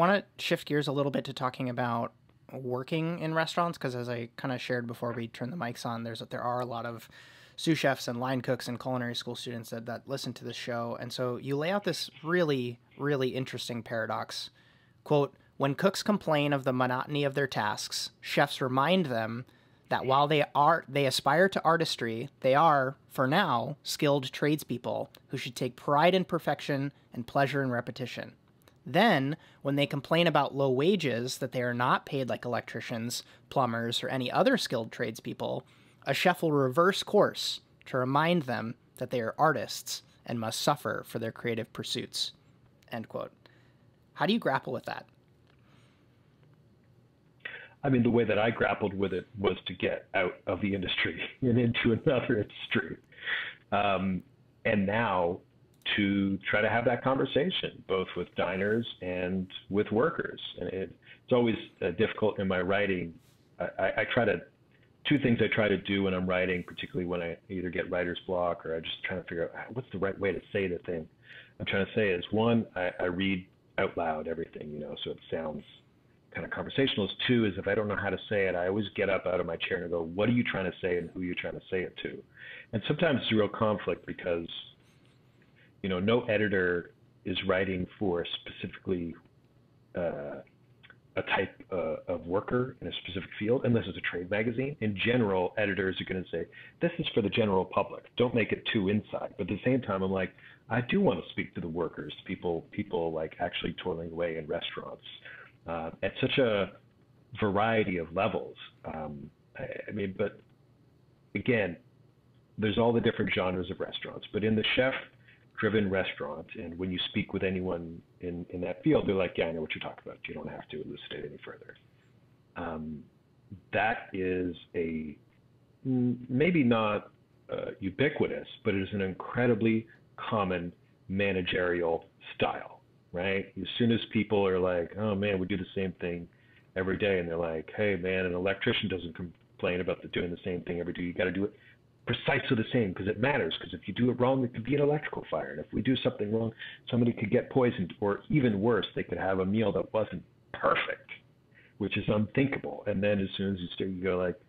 want to shift gears a little bit to talking about working in restaurants because, as I kind of shared before we turned the mics on, there's there are a lot of sous chefs and line cooks and culinary school students that, that listen to this show, and so you lay out this really really interesting paradox. Quote: When cooks complain of the monotony of their tasks, chefs remind them that while they are they aspire to artistry, they are, for now, skilled tradespeople who should take pride in perfection and pleasure in repetition. Then, when they complain about low wages, that they are not paid like electricians, plumbers, or any other skilled tradespeople, a chef will reverse course to remind them that they are artists and must suffer for their creative pursuits. End quote. How do you grapple with that? I mean, the way that I grappled with it was to get out of the industry and into another industry. Um, and now to try to have that conversation, both with diners and with workers. And it, it's always uh, difficult in my writing. I, I, I, try to, two things I try to do when I'm writing, particularly when I either get writer's block or I'm just trying to figure out ah, what's the right way to say the thing I'm trying to say is one, I, I read out loud everything, you know, so it sounds kind of conversational. Is two is if I don't know how to say it, I always get up out of my chair and go, "What are you trying to say, and who are you trying to say it to?" And sometimes it's a real conflict because, you know, no editor is writing for specifically uh, a type uh, of worker in a specific field, unless it's a trade magazine. In general, editors are going to say, "This is for the general public. Don't make it too inside." But at the same time, I'm like, I do want to speak to the workers, people, people like actually toiling away in restaurants uh, at such a variety of levels. Um, I, I mean, but again, there's all the different genres of restaurants, but in the chef driven restaurant, and when you speak with anyone in, in that field, they're like, yeah, I know what you're talking about. You don't have to elucidate any further. Um, that is a maybe not uh, ubiquitous, but it is an incredibly common managerial style right? As soon as people are like, oh man, we do the same thing every day, and they're like, hey man, an electrician doesn't complain about the doing the same thing every day. You got to do it precisely the same because it matters. Because if you do it wrong, it could be an electrical fire, and if we do something wrong, somebody could get poisoned, or even worse, they could have a meal that wasn't perfect, which is unthinkable. And then as soon as you start, you go like,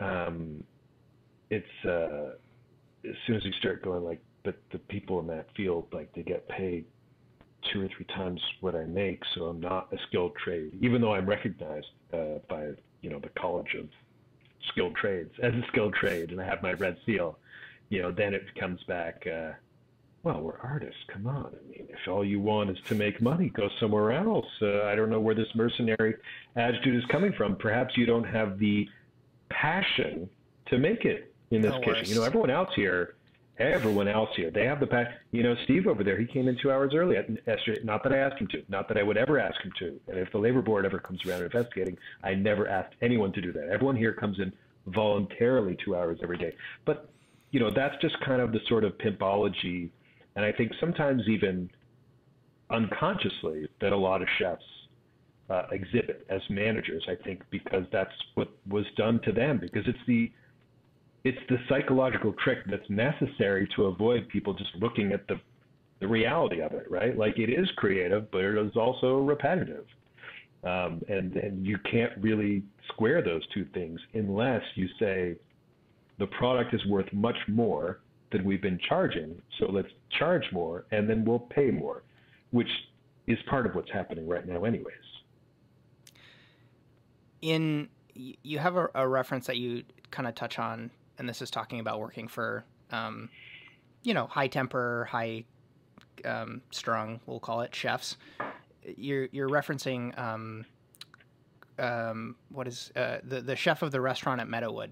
um, it's uh, as soon as you start going like, but the people in that field, like they get paid two or three times what I make, so I'm not a skilled trade, even though I'm recognized uh, by you know the College of Skilled Trades as a skilled trade, and I have my red seal. You know, then it comes back. Uh, well, we're artists. Come on. I mean, if all you want is to make money, go somewhere else. Uh, I don't know where this mercenary attitude is coming from. Perhaps you don't have the passion to make it in this no kitchen. Worse. You know, everyone else here everyone else here. They have the pack. You know, Steve over there, he came in two hours early yesterday. Not that I asked him to. Not that I would ever ask him to. And if the labor board ever comes around investigating, I never asked anyone to do that. Everyone here comes in voluntarily two hours every day. But you know, that's just kind of the sort of pimpology, and I think sometimes even unconsciously that a lot of chefs uh, exhibit as managers. I think because that's what was done to them. Because it's the it's the psychological trick that's necessary to avoid people just looking at the the reality of it, right? Like it is creative, but it is also repetitive. Um, and and you can't really square those two things unless you say the product is worth much more than we've been charging, so let's charge more and then we'll pay more, which is part of what's happening right now, anyways. In you have a, a reference that you kind of touch on and this is talking about working for, um, you know, high temper, high um, strung, we'll call it chefs. You're you're referencing um, um, what is uh, the the chef of the restaurant at Meadowood,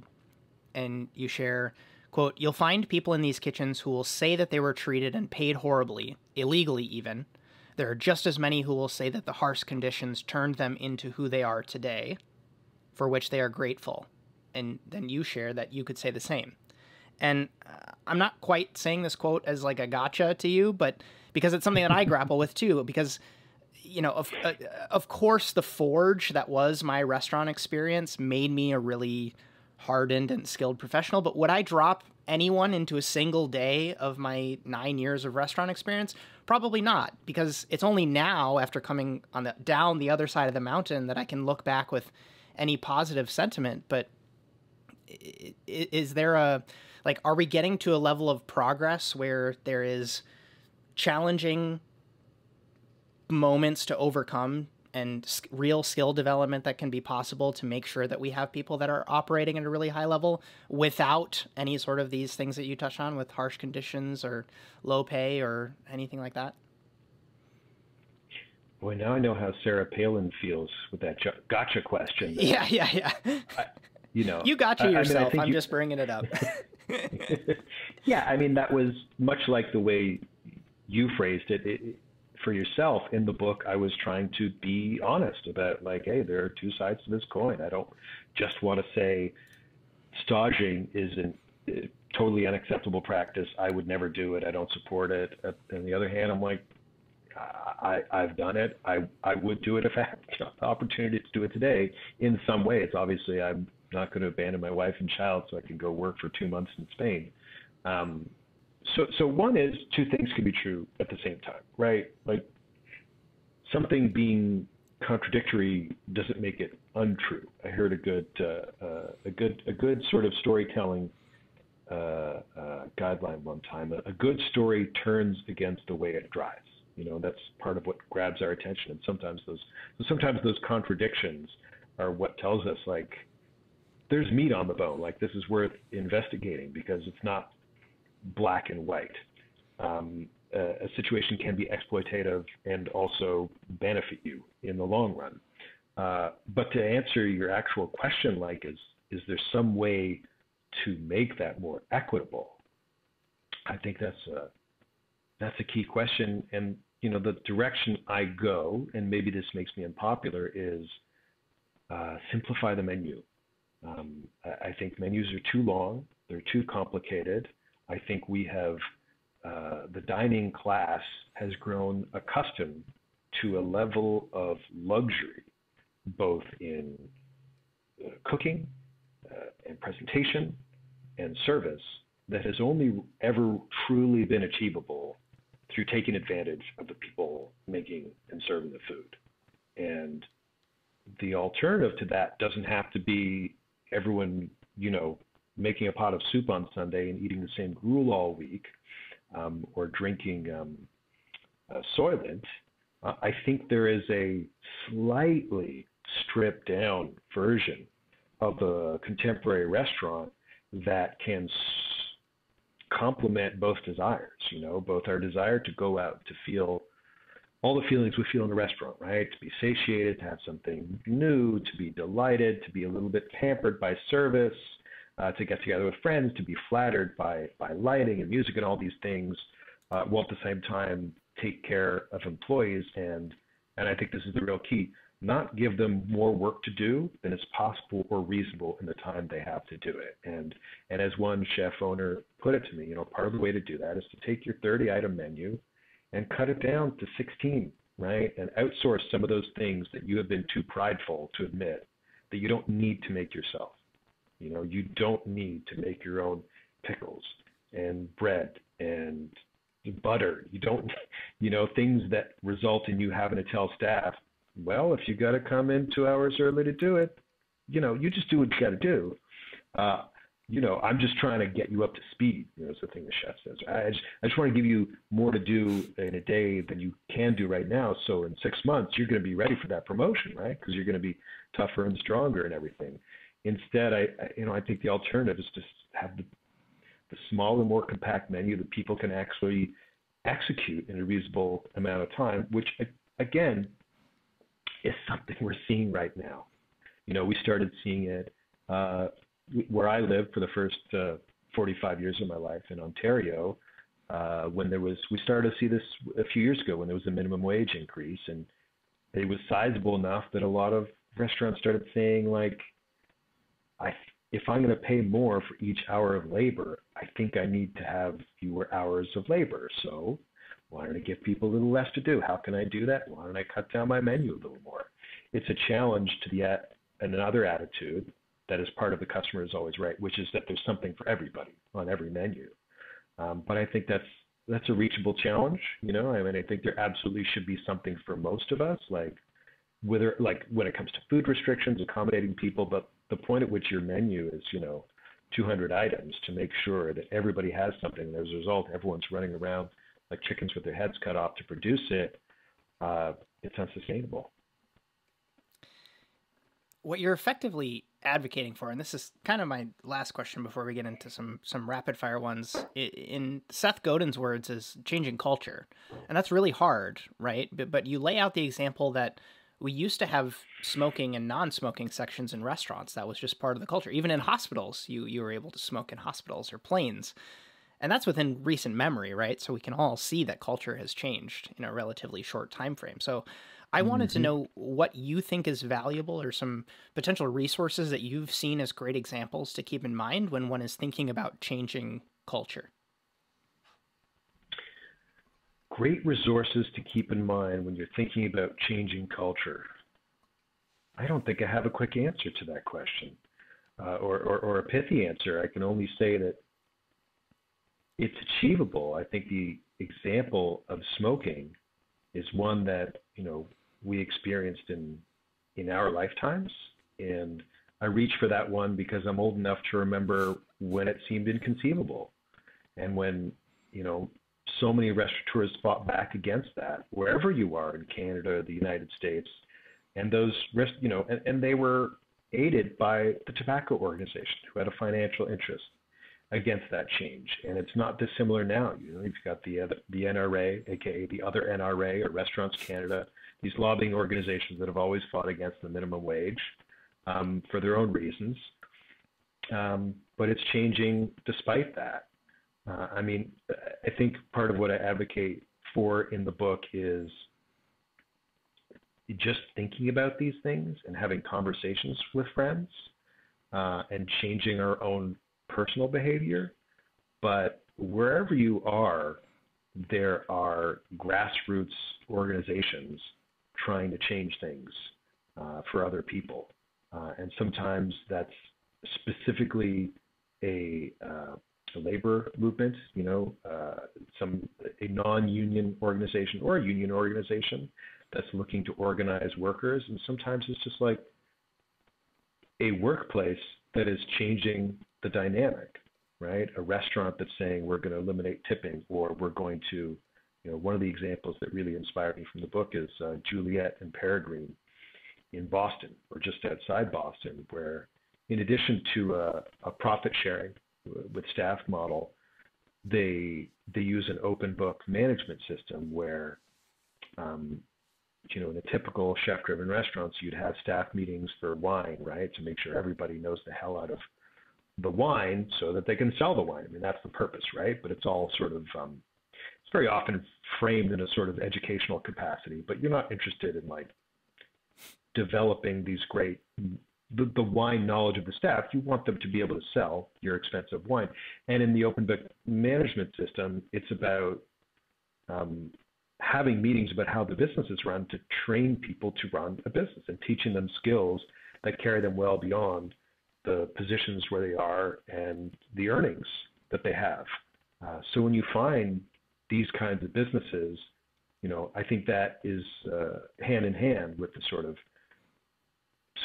and you share quote you'll find people in these kitchens who will say that they were treated and paid horribly illegally even. There are just as many who will say that the harsh conditions turned them into who they are today for which they are grateful and then you share that you could say the same. And uh, I'm not quite saying this quote as like a gotcha to you, but because it's something that I grapple with too. Because you know, of uh, of course, the forge that was my restaurant experience made me a really hardened and skilled professional. But would I drop anyone into a single day of my nine years of restaurant experience? Probably not, because it's only now after coming on the down the other side of the mountain that I can look back with any positive sentiment. But is there a like are we getting to a level of progress where there is challenging moments to overcome and real skill development that can be possible to make sure that we have people that are operating at a really high level without any sort of these things that you touch on with harsh conditions or low pay or anything like that? Boy, now I know how Sarah Palin feels with that gotcha question. Yeah, yeah, yeah. I, you know, you got you yourself. I mean, I'm you... just bringing it up. yeah, I mean that was much like the way you phrased it. it for yourself in the book, I was trying to be honest about like, hey, there are two sides to this coin. I don't just want to say staging is a uh, totally unacceptable practice. I would never do it. I don't support it. Uh, on the other hand, I'm like, I, I've done it. I, I would do it if I had the opportunity to do it today in some ways. Obviously, I'm not going to abandon my wife and child so I can go work for two months in Spain. Um, so so one is two things can be true at the same time, right? Like something being contradictory doesn't make it untrue. I heard a good uh, uh, a good a good sort of storytelling uh, uh guideline one time. A, a, good story turns against the way it drives. You know, that's part of what grabs our attention, and sometimes those sometimes those contradictions are what tells us like there's meat on the bone. Like this is worth investigating because it's not black and white. Um, a, a, situation can be exploitative and also benefit you in the long run. Uh, but to answer your actual question, like, is is there some way to make that more equitable? I think that's a that's a key question. And you know, the direction I go, and maybe this makes me unpopular, is uh, simplify the menu. Um, I, think menus are too long, they're too complicated. I think we have uh, the dining class has grown accustomed to a level of luxury, both in uh, cooking uh, and presentation and service, that has only ever truly been achievable through taking advantage of the people making and serving the food. And the alternative to that doesn't have to be everyone, you know, making a pot of soup on Sunday and eating the same gruel all week, um, or drinking um, uh, Soylent, uh, I think there is a slightly stripped down version of a contemporary restaurant that can s- complement both desires. You know, both our desire to go out to feel all the feelings we feel in a restaurant, right? To be satiated, to have something new, to be delighted, to be a little bit pampered by service, uh, to get together with friends, to be flattered by by lighting and music and all these things, uh, while at the same time take care of employees and and I think this is the real key. Not give them more work to do than is possible or reasonable in the time they have to do it. And and as one chef owner put it to me, you know, part of the way to do that is to take your 30 item menu and cut it down to 16, right? And outsource some of those things that you have been too prideful to admit that you don't need to make yourself. You know, you don't need to make your own pickles and bread and butter. You don't, you know, things that result in you having to tell staff, well, if you got to come in two hours early to do it, you know, you just do what you got to do. Uh, you know, I'm just trying to get you up to speed. You know, is the thing the chef says. I just, I just want to give you more to do in a day than you can do right now. So in six months, you're going to be ready for that promotion, right? Because you're going to be tougher and stronger and everything. Instead, I, I you know I think the alternative is to have the, the smaller, more compact menu that people can actually execute in a reasonable amount of time, which again is something we're seeing right now. You know, we started seeing it uh, where I lived for the first uh, 45 years of my life in Ontario. Uh, when there was, we started to see this a few years ago when there was a minimum wage increase, and it was sizable enough that a lot of restaurants started saying like, I, if I'm going to pay more for each hour of labor, I think I need to have fewer hours of labor. So why don't I give people a little less to do? How can I do that? Why don't I cut down my menu a little more? It's a challenge to the and another attitude that is part of the customer is always right, which is that there's something for everybody on every menu. Um, but I think that's that's a reachable challenge. You know, I mean, I think there absolutely should be something for most of us, like whether like when it comes to food restrictions, accommodating people. But the point at which your menu is, you know, 200 items to make sure that everybody has something. And as a result, everyone's running around like chickens with their heads cut off to produce it. Uh, it's unsustainable. What you're effectively advocating for, and this is kind of my last question before we get into some some rapid fire ones. In Seth Godin's words, is changing culture, and that's really hard, right? But, but you lay out the example that we used to have smoking and non-smoking sections in restaurants. That was just part of the culture. Even in hospitals, you you were able to smoke in hospitals or planes. And that's within recent memory, right? So we can all see that culture has changed in a relatively short time frame. So I wanted mm-hmm. to know what you think is valuable or some potential resources that you've seen as great examples to keep in mind when one is thinking about changing culture. Great resources to keep in mind when you're thinking about changing culture. I don't think I have a quick answer to that question uh, or, or, or a pithy answer. I can only say that it's achievable. I think the example of smoking is one that you know we experienced in in our lifetimes, and I reach for that one because I'm old enough to remember when it seemed inconceivable, and when you know so many restaurateurs fought back against that wherever you are in Canada, or the United States, and those rest you know and, and they were aided by the tobacco organization who had a financial interest against that change. And it's not dissimilar now. You know, you've got the uh, the NRA, aka the other NRA or Restaurants Canada, these lobbying organizations that have always fought against the minimum wage um, for their own reasons. Um, but it's changing despite that. Uh, I mean, I think part of what I advocate for in the book is just thinking about these things and having conversations with friends uh, and changing our own personal behavior, but wherever you are, there are grassroots organizations trying to change things uh, for other people. Uh, and sometimes that's specifically a, uh, a labor movement, you know, uh, some a non-union organization or a union organization that's looking to organize workers. And sometimes it's just like a workplace that is changing the dynamic, right? A restaurant that's saying we're going to eliminate tipping or we're going to, you know, one of the examples that really inspired me from the book is uh, Juliet and Peregrine in Boston or just outside Boston, where in addition to a, a profit sharing with staff model, they they use an open book management system where um, you know, in a typical chef-driven restaurants, you'd have staff meetings for wine, right, to make sure everybody knows the hell out of the wine so that they can sell the wine. I mean, that's the purpose, right? But it's all sort of, um, it's very often framed in a sort of educational capacity, but you're not interested in like developing these great, the, the wine knowledge of the staff. You want them to be able to sell your expensive wine. And in the open book management system, it's about um, having meetings about how the business is run to train people to run a business and teaching them skills that carry them well beyond the positions where they are and the earnings that they have. Uh, so when you find these kinds of businesses, you know, I think that is uh, hand in hand with the sort of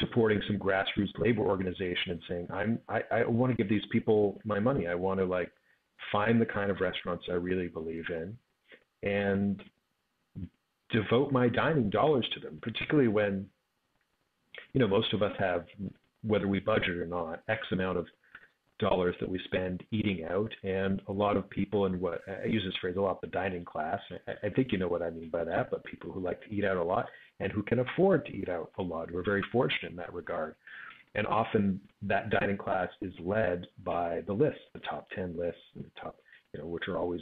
supporting some grassroots labor organization and saying, I'm, I, I want to give these people my money. I want to like find the kind of restaurants I really believe in and devote my dining dollars to them, particularly when, you know, most of us have whether we budget or not, X amount of dollars that we spend eating out. And a lot of people in what I use this phrase a lot, the dining class. I, I think you know what I mean by that, but people who like to eat out a lot and who can afford to eat out a lot. We're very fortunate in that regard. And often that dining class is led by the lists, the top 10 lists, and the top, you know, which are always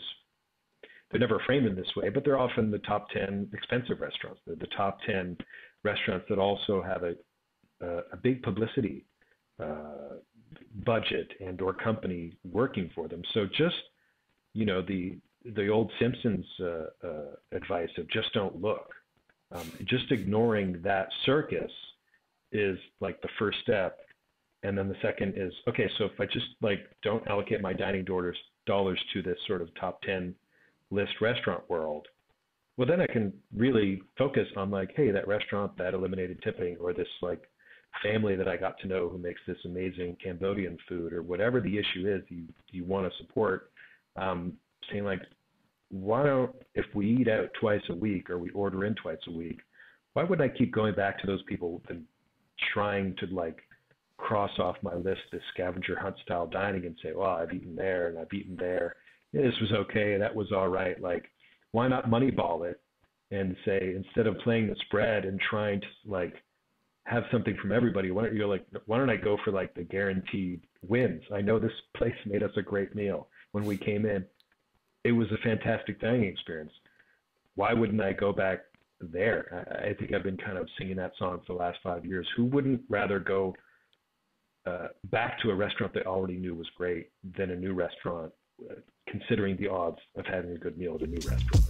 they're never framed in this way, but they're often the top 10 expensive restaurants. They're the top 10 restaurants that also have a uh, a big publicity uh, budget and or company working for them. So just you know the the old Simpsons uh, uh, advice of just don't look. Um, just ignoring that circus is like the first step and then the second is okay. So if I just like don't allocate my dining dollars dollars to this sort of top ten list restaurant world, well then I can really focus on like, hey, that restaurant that eliminated tipping, or this like family that I got to know who makes this amazing Cambodian food, or whatever the issue is you you want to support. Um, saying like, why don't if we eat out twice a week or we order in twice a week, why wouldn't I keep going back to those people and trying to like cross off my list this scavenger hunt style dining and say, well, I've eaten there and I've eaten there. Yeah, this was okay. That was all right. Like, why not moneyball it and say instead of playing the spread and trying to like have something from everybody, why don't you like why don't I go for like the guaranteed wins? I know this place made us a great meal when we came in. It was a fantastic dining experience. Why wouldn't I go back there? I, I think I've been kind of singing that song for the last five years. Who wouldn't rather go uh, back to a restaurant they already knew was great than a new restaurant, uh, considering the odds of having a good meal at a new restaurant?